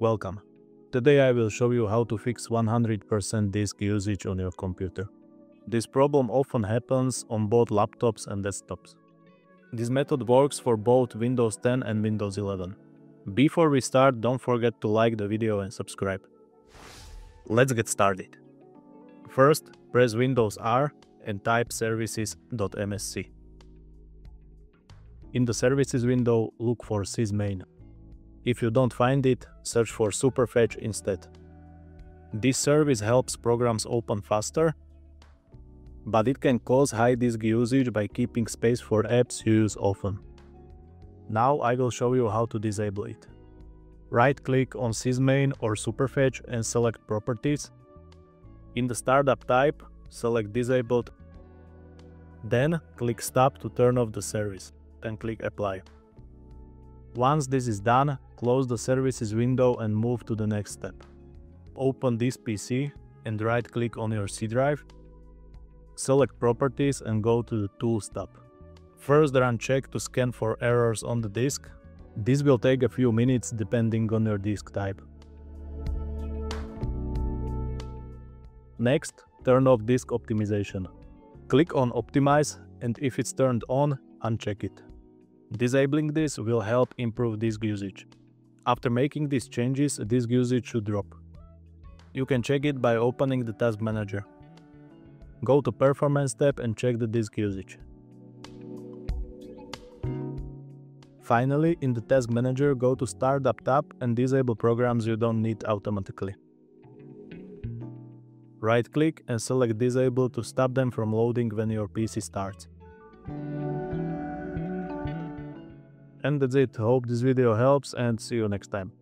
Welcome. Today I will show you how to fix 100% disk usage on your computer. This problem often happens on both laptops and desktops. This method works for both Windows 10 and Windows 11. Before we start, don't forget to like the video and subscribe. Let's get started. First, press Windows R and type services.msc. In the services window, look for sysmain. If you don't find it, search for Superfetch instead. This service helps programs open faster, but it can cause high disk usage by keeping space for apps you use often. Now I will show you how to disable it. Right-click on Sysmain or Superfetch and select Properties. In the startup type, select Disabled. Then click Stop to turn off the service, then click Apply. Once this is done, close the services window and move to the next step. Open this PC and right-click on your C drive. Select Properties and go to the Tools tab. First run check to scan for errors on the disk. This will take a few minutes depending on your disk type. Next, turn off disk optimization. Click on Optimize and if it's turned on, uncheck it. Disabling this will help improve disk usage. After making these changes, disk usage should drop. You can check it by opening the Task Manager. Go to Performance tab and check the disk usage. Finally, in the Task Manager, go to Startup tab and disable programs you don't need automatically. Right-click and select Disable to stop them from loading when your PC starts. And that's it. Hope this video helps and see you next time.